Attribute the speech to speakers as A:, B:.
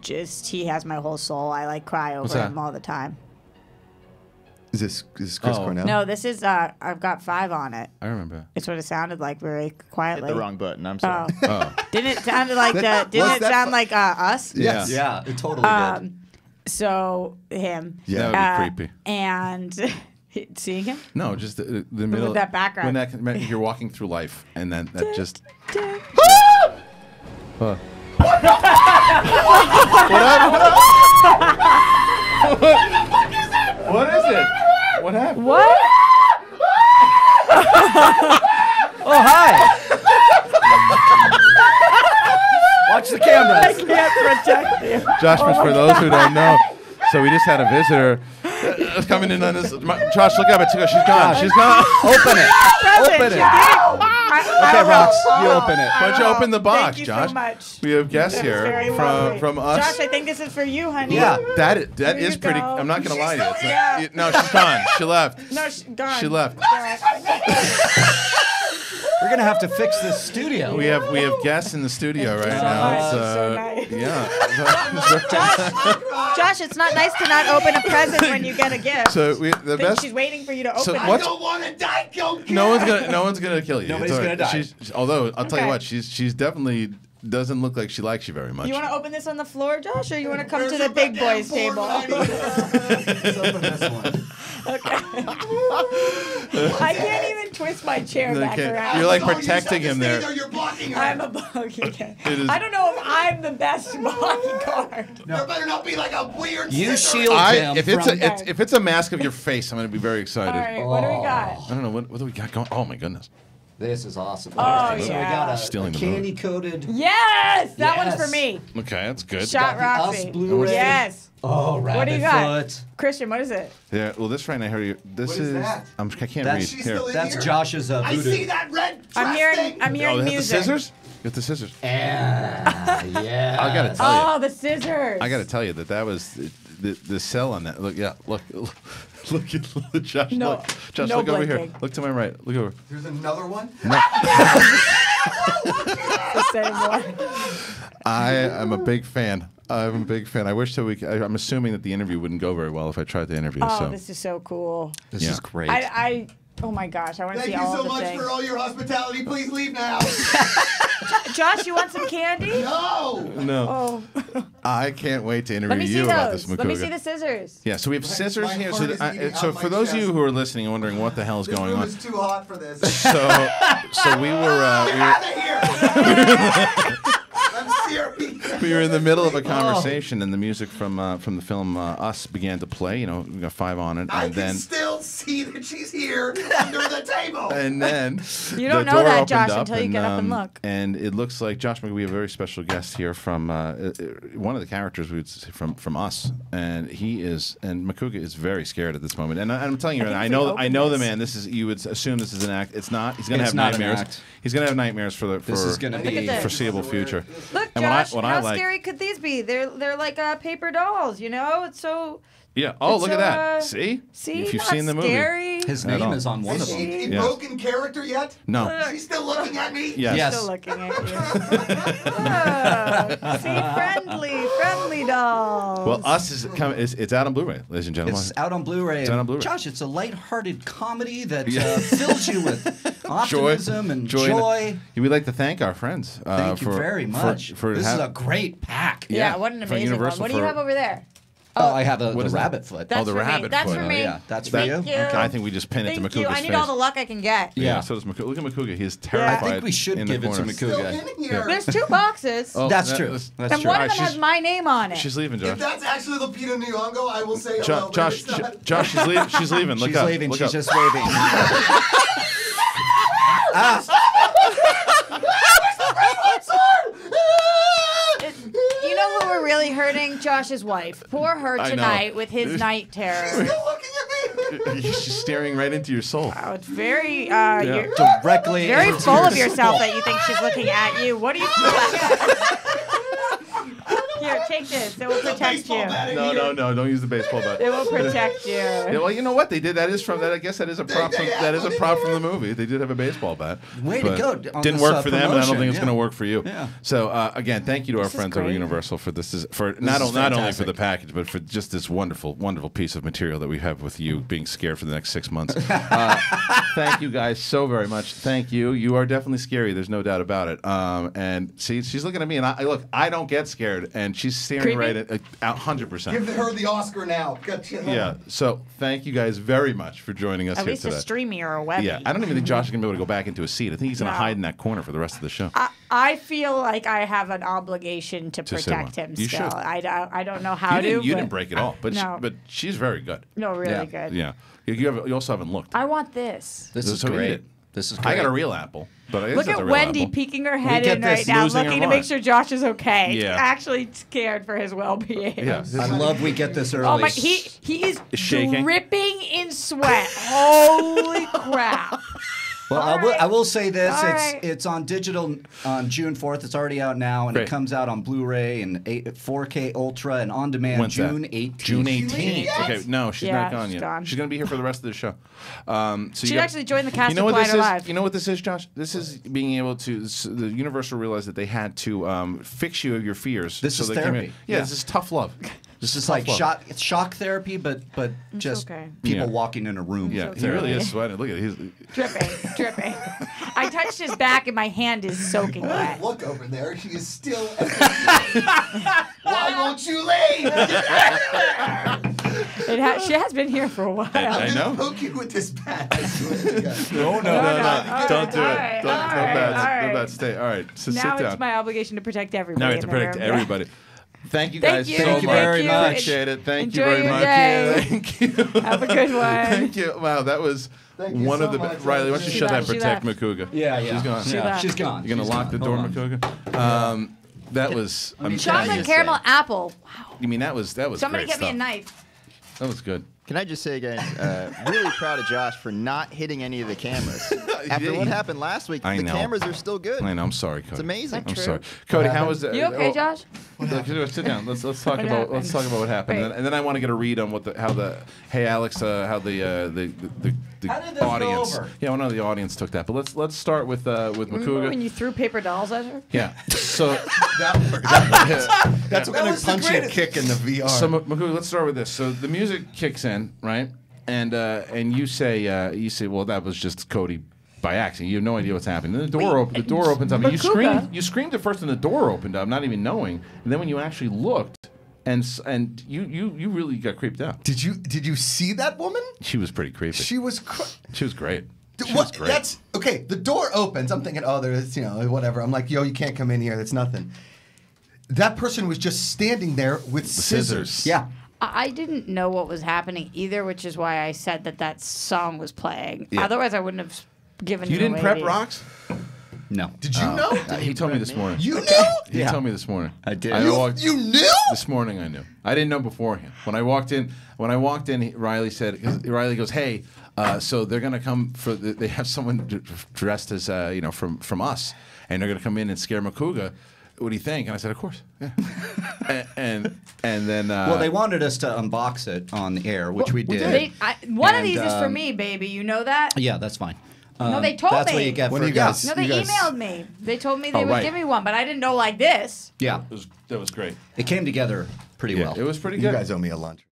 A: just he has my whole soul. I like cry over
B: What's that?
A: him all the time.
C: Is this is this Chris
B: Oh.
C: Cornell?
A: No, this is uh I've got five on it.
B: I remember.
A: It's what it sounded like very
D: Hit
A: quietly.
D: the wrong button. I'm
A: Oh.
D: sorry.
B: Oh.
A: Didn't it sound like the didn't it
C: that
A: sound
C: fu-
A: like uh, us?
C: Yes.
E: Yeah, it totally did.
A: Um so him.
C: Yeah.
B: That would
A: Uh,
B: be creepy.
A: And seeing him?
B: No, just the, the middle.
A: that background.
B: When that, you're walking through life, and then that just. Huh. what is it? What happened?
A: What?
E: oh, hi. Watch the cameras.
A: Can't protect you.
B: Josh, for those who don't know, so we just had a visitor uh, coming in on this. Josh, look up at her. She's gone. She's gone.
E: Open it. Open it. Okay, Rox, you open it.
B: Why don't you open the box,
A: Thank you
B: Josh?
A: so much.
B: We have guests
A: That was
B: here from
A: lovely.
B: from us.
A: Josh, I think this is for you, honey.
E: Yeah.
B: That is, that
A: Here
B: is
A: you
B: pretty.
A: go.
B: I'm not gonna lie to you. It's
A: still
B: not-
A: here.
B: no, she's gone. She left.
A: No, she, gone.
B: She left.
E: We're gonna have to fix this studio.
B: We have we have guests in the studio right
A: so
B: now.
A: much.
B: It's,
A: So nice.
B: yeah.
A: Josh, it's not nice to not open a present when you get a gift.
B: So we the
A: Think
B: best.
A: she's waiting for you to open
B: So
A: it.
B: what's
C: want a Diet Coke.
B: no one's gonna no one's gonna kill you.
E: Nobody's
B: It's all
E: gonna die.
B: She's, although I'll tell you what, she's she's definitely doesn't look like she likes you very much.
A: You want to open this on the floor, Josh, or you want to come to the big boys table?
E: Let's open this one.
A: I can't even twist my chair back
B: Okay,
A: around.
B: You're like protecting him there.
C: You're blocking
A: I'm a bogey.
B: It is-
A: I don't know if I'm the best bodyguard.
C: There better not be like a weird.
E: You
C: scissor.
E: shield
B: I,
E: him
B: if it's
E: from.
B: a it's, if it's a mask of your face, I'm gonna be very excited.
A: All right, what do we got?
B: I don't know what what do we got going. Oh my goodness.
E: This is awesome.
A: Oh,
E: so we
A: yeah.
E: got a,
B: Stealing
E: a
B: the mood.
E: candy coated.
A: Yes, that one's
E: Yes.
A: for me.
B: Okay, that's good.
A: Shot
E: Got the Us
A: Roxy.
E: Blu-ray.
A: Yes.
E: Oh, rabbit
A: What do you got?
E: foot.
A: Kristian, what is it?
B: Yeah. Well, this right now here. You, this
C: What is that?
B: I'm, I can't
E: That's-
B: read.
E: She's
B: Here.
C: still in
E: That's
C: here?
E: Josh's uh,
C: I see that red dress
A: I'm hearing.
C: thing.
A: I'm hearing
B: Oh, they have the
A: music.
B: scissors. Get the scissors.
E: Ah, yeah.
B: I gotta tell you.
A: Oh, the scissors.
B: I got to tell you that that was the, the cell on that. Look, yeah, look, look, at look, Josh.
A: No,
B: look, Josh,
A: no
B: look over here. Look to my right. Look over.
C: There's another one.
A: the same one.
B: I am a big fan. I'm a big fan. I wish that we. Could, I, I'm assuming that the interview wouldn't go very well if I tried the interview.
A: Oh,
B: so
A: this is so cool.
E: This
B: Yeah.
E: is great.
A: I, I. Oh my gosh, I want to
C: Thank
A: see
C: you
A: all
C: so
A: of the
C: much
A: things.
C: for all your hospitality. Please leave now.
A: Josh, you want some candy?
C: no.
B: no,
A: Oh,
B: I can't wait to interview
A: let me see
B: you about this,
A: those. Let me see the scissors.
B: Yeah, so we have scissors
C: my
B: here. So,
C: is
B: I- so for
C: my
B: those of you who are listening and wondering what the hell is
C: This
B: going
C: room
B: on,
C: is too hot for this.
B: so so we were uh, we were
C: Out of here. I'm serious.
B: we were in the middle
C: Oh.
B: of a conversation, and the music from uh, from the film uh, Us began to play. You know, we got five on it,
C: I
B: and
C: can
B: then
C: still see that she's here under the table.
B: and then
A: You don't
B: the
A: know
B: door
A: that,
B: opened
A: Josh,
B: up
A: until you get up and
B: um,
A: look.
B: And it looks like Josh McGee, we have a very special guest here from uh, uh, uh, one of the characters we would say from from us, and he is and Macuga is very scared at this moment. And I, I'm telling you,
A: I think
B: I know I
A: open
B: know the man. This is you would assume this is an act. It's not. He's gonna
E: It's
B: have
E: not an
B: nightmares.
E: act.
B: He's gonna have nightmares for the for
E: This is gonna be.
A: this.
B: foreseeable future.
A: Look,
B: And what I-
A: Josh,
B: what I
A: how
B: like-
A: scary could these be? They're they're like uh, paper dolls, you know? It's so
B: Yeah. Oh,
A: It's
B: look at that.
A: uh,
B: See?
A: see,
B: if you've
A: not
B: seen the movie.
A: scary.
E: His name
B: all.
E: is on one
C: Is
E: of
C: she
E: them.
C: in
B: Yeah.
C: broken character yet?
B: No.
C: She's still looking at me?
B: Yes.
E: Yes.
A: Still looking at you. Ah, see, friendly, friendly doll.
B: Well, Us is coming. It's, it's out on Blu-ray, ladies and gentlemen.
E: It's out on Blu-ray.
B: It's out on Blu-ray.
E: Josh, it's a light-hearted comedy that
B: Yeah.
E: uh, fills you with optimism and joy.
B: We'd like to thank our friends. Uh,
E: Thank you
B: for-
E: very
B: for-
E: much.
B: For,
E: this
B: have-
E: is a great pack.
A: yeah,
B: yeah,
A: what an
B: for
A: amazing one.
B: Universal
A: What do you
B: for-
A: have over there?
E: Oh, oh, I have a,
B: What
E: the
B: is that?
E: rabbit foot.
A: That's
B: Oh, the
A: for me.
B: rabbit
A: That's
B: foot.
A: for
B: Oh,
A: me.
E: yeah, that's for you.
A: Thank you.
B: I think we just pin it
A: Thank
B: to
A: you.
B: Macuga's
A: I need all the luck I can get.
B: yeah.
E: Yeah.
B: So does Macuga. Look at Macuga. He's
A: I
B: terrified.
E: think we should
B: in the
E: give it to
B: corner.
C: Still
E: Macuga.
C: in here.
A: There's two boxes.
B: Oh,
E: That's
B: that-
E: true.
B: that's-
E: That's
A: and
E: true.
A: one
B: All
A: of
B: right,
A: them has
B: she's-
A: my name on it.
B: She's leaving, Josh.
C: If
B: Josh.
C: that's actually the Lupita Nyong'o, I will say
B: Jo-
C: hello. but
B: Josh,
C: it's
B: Jo-
C: not.
B: Josh, she's leaving. She's leaving. Look
E: She's
B: up.
E: leaving.
B: Look
E: She's
B: up.
E: just waving.
A: It- ah you know who we're really hurting? Josh's wife. Poor her
B: I know.
A: tonight with his night terror.
C: Still looking at me.
B: She's staring right into your soul.
A: Oh, it's very, uh, you're
E: Directly.
A: very
E: into
A: full
E: your
A: of yourself
E: soul.
A: that you think she's looking at you. What are you? Here, take this. It will protect you.
B: No, no, no! Don't use the baseball bat.
A: It will protect you.
B: Yeah, well, you know what they did? That is from that. I guess that is a prop. From, that is a prop from the movie. They did have a baseball bat.
E: Way to go
B: Didn't
E: this,
B: work
E: uh,
B: for them, and I don't think it's
E: yeah.
B: going to work for you.
E: Yeah.
B: So uh, again, thank you to our friends over. Universal for this is for not
E: is
B: only not only for the package, but for just this wonderful, wonderful piece of material that we have with you being scared for the next six months. Uh, thank you guys so very much. Thank you. You are definitely scary. There's no doubt about it. Um, and see, she's looking at me, and I look. I don't get scared, and she's staring
A: Creepy?
B: right at a hundred percent.
C: Give her the Oscar now. Gotcha.
B: Yeah. So thank you guys very much for joining us
A: At
B: here
A: least
B: today.
A: a streamy or a webby.
B: Yeah, I don't even think Josh is gonna be able to go back into a seat. I think he's gonna
A: No.
B: hide in that corner for the rest of the show.
A: I, I feel like I have an obligation to
B: To say
A: protect
B: one.
A: him
B: You
A: still.
B: should.
A: I, don't- I don't know how
B: you didn't,
A: to.
B: you
A: but-
B: didn't break it all, but
A: no.
B: she, but she's very good.
A: no, really
E: Yeah.
A: good.
B: Yeah, you, you have you also haven't looked.
A: I want this.
E: This is
B: So eat
E: great.
B: it.
E: This is
B: I got a real apple, but
A: Look at Wendy
B: apple.
A: peeking her head
B: get
A: in right now, looking to make sure Josh is okay.
B: Yeah.
A: Actually scared for his well-being.
B: Yeah,
E: I love we get this early.
A: Oh my! He he is
B: Shaking.
A: dripping in sweat. Holy crap!
E: Well, I will,
A: Alright.
E: I will say this: it's
A: Alright.
E: it's on digital on June fourth. It's already out now, and
B: Great.
E: it comes out on Blu-ray and 4K Ultra and on demand
B: When's?
E: June eighteenth.
B: June 18th. Okay, no, she's
A: Yeah,
B: not gone
A: she's
B: yet.
A: gone.
B: She's gonna be here for the rest of the show. Um, so you
A: She'd actually joined the cast
B: You know
A: of
B: what this is?
A: Live.
B: You know what this is, Josh? This is being able to. s the Universal realized that they had to um, fix you of your fears.
E: This
B: so
E: is
B: they came in-
E: therapy.
B: Yeah,
E: Yeah.
B: this is tough love.
E: This is like shock it's shock therapy, but but just
A: okay.
E: people
B: Yeah.
E: walking in a room.
B: Yeah,
A: So
B: he really is sweating. Look at it. He's,
A: dripping, dripping. I touched his back and my hand is soaking wet.
C: Look over there. She is still. Why won't you leave?
A: It ha- she has been here for a while.
B: I
C: I'm
B: know.
C: gonna poke you with this bat. I swear to God.
B: no, no, no,
A: no.
B: no. Don't
A: right,
B: do it.
A: all right,
B: Don't,
A: all
B: no
A: right,
B: bad.
A: all
B: No
A: right.
B: bad. Stay. All right. So
A: now
B: sit
A: it's my obligation to protect everybody.
B: now we have to protect
A: room.
B: everybody. Thank you
A: Thank
B: guys
A: you.
B: so
E: Thank you
B: much.
E: very much.
B: Appreciate it. Thank
A: Enjoy
B: you very
A: your
B: much.
A: day.
B: Thank you.
A: Have a good one.
B: Thank you. Wow, that was
C: Thank you
B: one
C: so
B: of the
C: much.
B: Riley. Why don't you shut that and protect
A: left.
B: Macuga?
E: Yeah, yeah.
B: She's gone.
A: She
E: Yeah,
A: left.
E: she's gone.
B: You're gonna
E: She's
B: lock the door,
E: Hold.
B: Macuga. Um, that was. I mean,
A: Chocolate caramel
E: say-
A: apple. Wow.
B: you mean that was that was
A: Somebody get me a knife.
B: That was good.
D: Can I just say again, uh, really proud of Josh for not hitting any of the cameras. After what happened last week,
B: I
D: the
B: know.
D: cameras are still good.
B: I know. I'm sorry, Cody.
D: It's amazing.
B: I'm
A: True.
B: sorry, Cody. How was that?
A: You okay,
B: oh,
A: Josh?
B: Look, sit down. Let's let's talk
A: What
B: about let's talk about what happened,
A: Wait.
B: and then, and then I want to get a read on what the how the hey Alex uh, how the uh, the the, the
E: How did this go
B: audience
E: over?
B: yeah I know the audience took that, but let's let's start with uh, with
A: Remember when you threw paper dolls at her?
B: Yeah. So
C: That worked. That's
E: That
C: gonna
E: was the
C: punch you a
E: greatest.
C: kick in the VR.
B: So Ma- Macuga, let's start with this. So the music kicks in, right? And uh, and you say uh, you say, well, that was just Cody by accident. You have no idea what's happening. Then the door op- the door opens up. And you
A: Macuga?
B: screamed. You screamed at first, and the door opened up, not even knowing. And then when you actually looked, and and you you you really got creeped out.
C: did you did you see that woman?
B: She was pretty creepy. She,
C: She was. Cr-
B: was great. She
C: what?
B: was great.
C: That's okay. The door opens. I'm thinking, oh, there's you know whatever. I'm like, yo, you can't come in here. That's nothing. That person was just standing there with scissors.
B: scissors.
E: Yeah.
A: I I didn't know what was happening either, which is why I said that that song was playing.
B: Yeah.
A: Otherwise, I wouldn't have given
B: you
A: it
B: didn't
A: away
B: prep
A: to
B: Rox.
E: No.
C: Did you know?
B: Uh, he told me this morning.
C: You knew?
B: He
E: Yeah.
B: told me this morning.
E: I did.
B: I
C: You,
B: walked-
C: you knew?
B: This morning I knew. I didn't know beforehand. When I walked in, when I walked in, he- Riley said, Riley goes, "Hey, uh, so they're gonna come for. The, they have someone d- dressed as uh, you know from from us, and they're gonna come in and scare Macuga. What do you think?" And I said, "Of course, yeah." and, and and then uh,
E: Well, they wanted us to unbox it on the air, which we did.
A: they- I- one of
E: And,
A: these is for
E: um,
A: me, baby. You know that?
E: Yeah, that's fine.
A: No,
E: Um,
A: they told
E: that's
A: me.
E: what you get
C: When
E: for
C: you guys-
A: No, they
C: You guys-
A: emailed me. They told me they
B: Oh,
A: would
B: right.
A: give me one, but I didn't know like this.
E: Yeah,
B: it was, that was great.
E: it came together pretty
B: Yeah,
E: well.
B: it was pretty good.
C: You guys owe me a lunch.